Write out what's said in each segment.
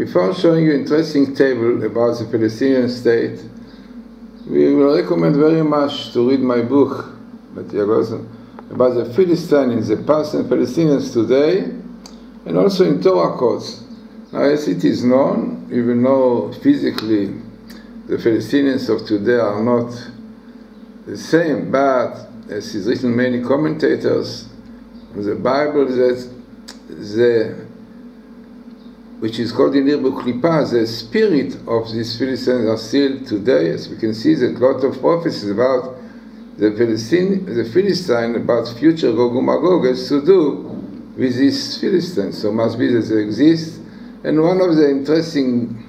before showing you interesting table about the Palestinian state, we will recommend very much to read my book about the Philistines in the past and Palestinians today, and also in Torah codes. Now, as it is known, even though physically the Palestinians of today are not the same, but as is written many commentators, the Bible that the which is called in Hebrew Klippa, the spirit of these Philistines are still today, as we can see, that a lot of prophecies about the Philistine, the Philistine, about future Gog and Magog has to do with these Philistines. So must be that they exist. And one of the interesting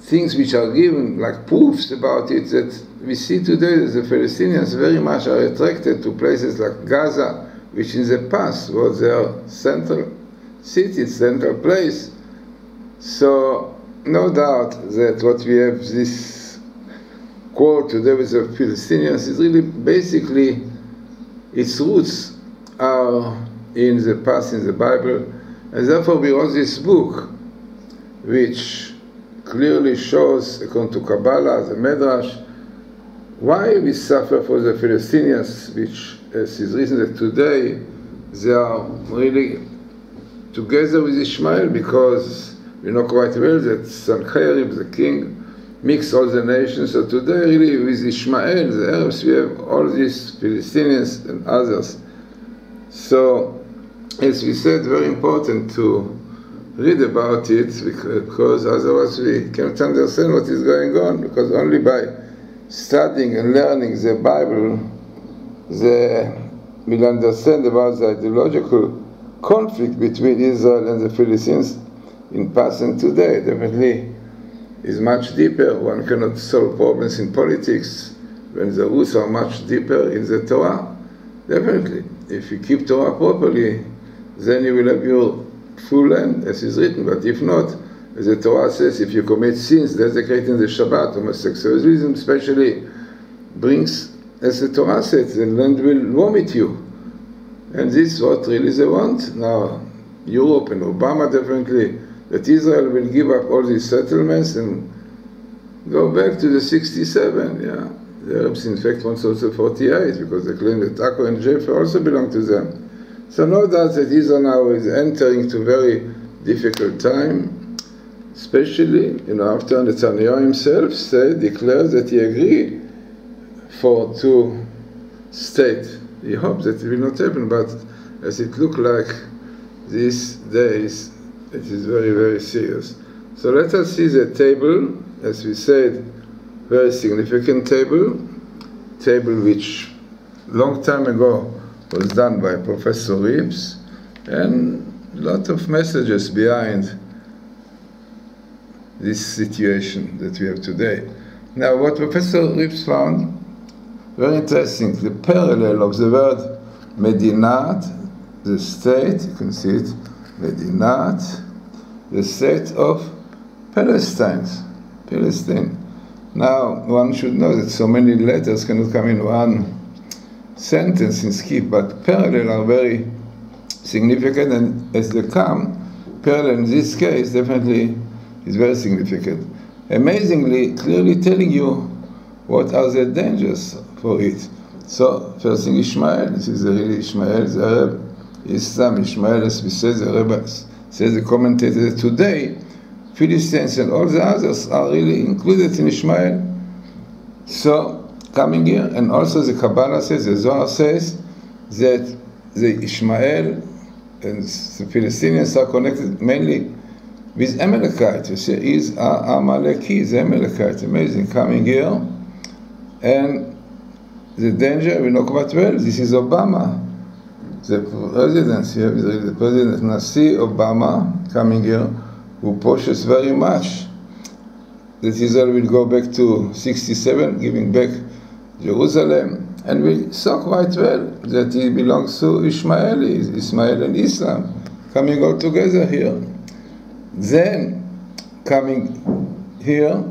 things which are given, like proofs about it, that we see today that the Palestinians very much are attracted to places like Gaza, which in the past was their central city, central place. So, no doubt that what we have this quote today with the Palestinians is really basically its roots are in the past in the Bible, and therefore we wrote this book, which clearly shows, according to Kabbalah, the Medrash, why we suffer for the Palestinians, which as is written that today they are really together with Ishmael because we know quite well that Sancherib, the king, mixed all the nations. So today, really, with Ishmael, the Arabs, we have all these Palestinians and others. So, as we said, very important to read about it because otherwise we cannot understand what is going on. Because only by studying and learning the Bible, the, we'll understand about the ideological conflict between Israel and the Philistines in past and today definitely is much deeper. One cannot solve problems in politics when the roots are much deeper in the Torah. Definitely. If you keep Torah properly, then you will have your full land, as is written. But if not, as the Torah says, if you commit sins desecrating the Shabbat, homosexualism especially brings, as the Torah says, the land will vomit you. And this is what really they want. Now, Europe and Obama definitely, that Israel will give up all these settlements and go back to the 67, yeah. The Arabs, in fact, want also 48 because they claim that Akko and Jaffa also belong to them. So no doubt that Israel now is entering to very difficult time, especially, you know, after Netanyahu himself said, declared that he agreed for two state he hopes that it will not happen, but as it looks like these days, it is very, very serious. So let us see the table, as we said, very significant table, table which long time ago was done by Professor Rips, and a lot of messages behind this situation that we have today. Now, what Professor Rips found very interesting, the parallel of the word Medinat, the state, you can see it, Medinat, the state of Palestine. Palestine. Now, one should know that so many letters cannot come in one sentence in skip, but parallel are very significant, and as they come, parallel in this case definitely is very significant. Amazingly, clearly telling you what are the dangers for it. So, first thing Ishmael, this is really Ishmael, the Arab, Islam, Ishmael, as we say, the Arab says the commentator today, Philistines and all the others are really included in Ishmael. So, coming here, and also the Kabbalah says, the Zohar says, that the Ishmael and the Philistines are connected mainly with Amalekite. You see, he's Amaleki, the Amalekite, amazing, coming here. And the danger, we know quite well, this is Obama. The president, the president Nasi Obama coming here, who pushes very much that Israel will go back to 67, giving back Jerusalem. And we saw quite well that he belongs to Ishmaelis, Ismail and Islam, coming all together here. Then, coming here,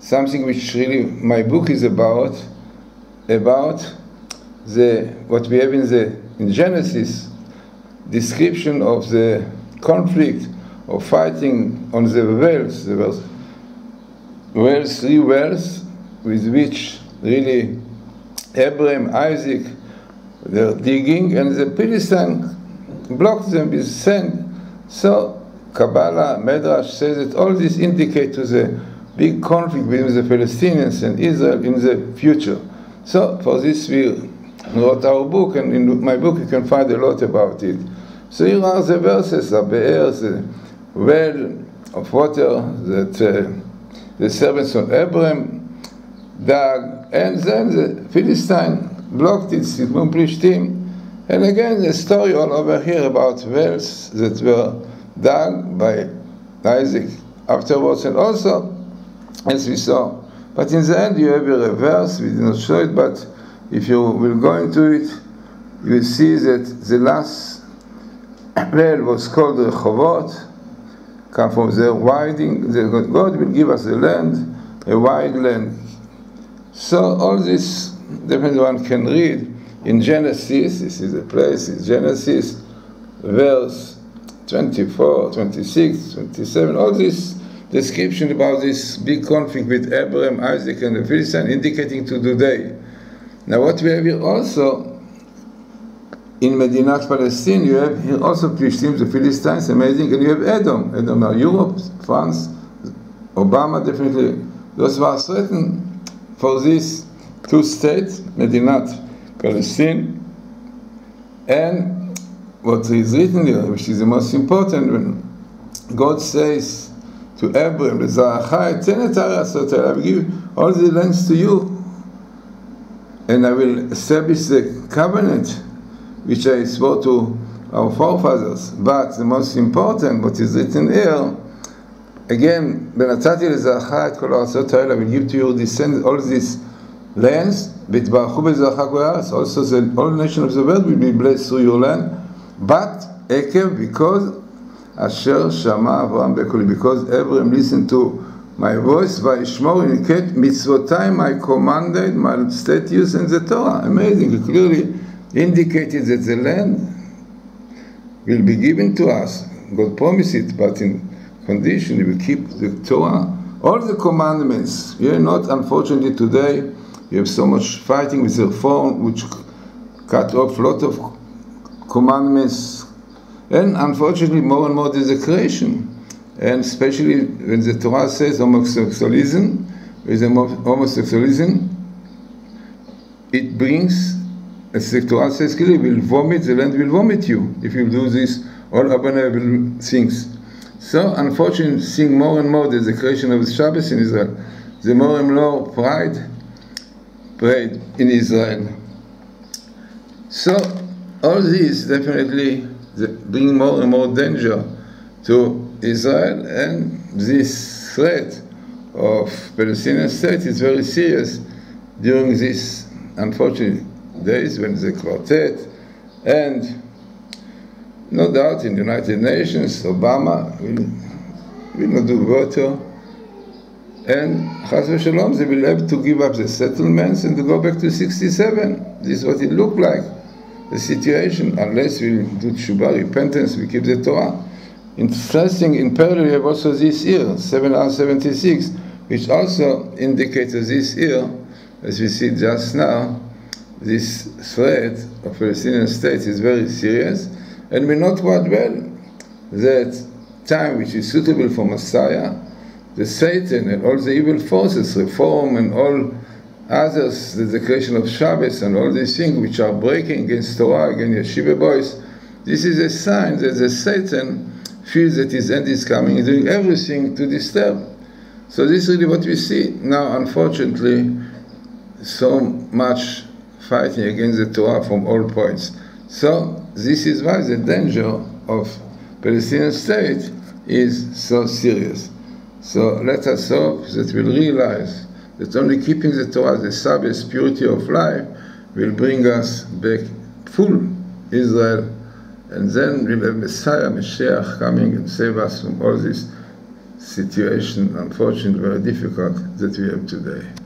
something which really my book is about, about the what we have in the in Genesis description of the conflict of fighting on the wells. There were wells, three wells, with which really Abraham, Isaac, they're digging, and the Philistine blocked them with sand. So Kabbalah, Medrash says that all this indicate to the big conflict between the Palestinians and Israel in the future. So for this we wrote our book, and in my book you can find a lot about it. So here are the verses, of the Be'er, the well of water that uh, the servants of Abraham dug, and then the Philistine blocked it, Sidmon Plishtim, and again the story all over here about wells that were dug by Isaac afterwards, and also, as we saw. But in the end, you have a reverse. We did not show it, but if you will go into it, you will see that the last well was called Rehovot, come from the widening. The God will give us a land, a wide land. So all this, definitely one can read in Genesis. This is the place in Genesis, verse 24, 26, 27, all this description about this big conflict with Abraham, Isaac, and the Philistine indicating to today. Now, what we have here also in Medinat Palestine, you have here also Plishtim, the Philistines, amazing, and you have Edom. Edom are Europe, France, Obama definitely. Those were certain for these two states, Medinat Palestine, and what is written here, which is the most important, when God says to Abraham, I will give all the lands to you, and I will establish the covenant which I swore to our forefathers. But the most important, what is written here, again, ונתתי לזרעך את כל הארצות האלה, I will give to your descendants all these lands, והתברכו בזרעך כל הארץ, also the whole nation of the world will be blessed through your land. But Akev, because Asher Shama Avraham Bekoli, because Abraham listened to my voice, Vayishmor Iniket Mitzvotai, I commanded, my statutes and the Torah. Amazing, clearly indicated that the land will be given to us. God promised it, but in condition we will keep the Torah, all the commandments. We are not, unfortunately, today. You have so much fighting with the reform, which cut off a lot of commandments, and unfortunately more and more desecration. And especially when the Torah says homosexualism, with homosexualism, it brings, as the Torah says clearly, will vomit, the land will vomit you if you do these all abominable things. So, unfortunately, seeing more and more the creation of the Shabbos in Israel, the more and more pride pride in Israel. So, all these definitely bring more and more danger to Israel, and this threat of Palestinian state is very serious during these unfortunate days when the quartet and no doubt in the United Nations, Obama will, will not do better. and Chas v'shalom, they will have to give up the settlements and to go back to 67. This is what it looked like the situation unless we do tshuva, repentance, we keep the Torah. Interesting, in parallel, also this year, 776, which also indicates this year, as we see just now, this threat of Palestinian state is very serious, and we know quite well that time which is suitable for Messiah, the Satan and all the evil forces, reform and all Others, the declaration of Shabbos and all these things which are breaking against Torah, against yeshiva boys, this is a sign that the Satan feels that his end is coming, he's doing everything to disturb. So this is really what we see. Now, unfortunately, so much fighting against the Torah from all points. So this is why the danger of Palestinian state is so serious. So let us hope that we'll realize that only keeping the Torah, the Sabbath purity of life, will bring us back full Israel, and then we'll have Messiah, Mashiach coming and save us from all this situation, unfortunately very difficult, that we have today.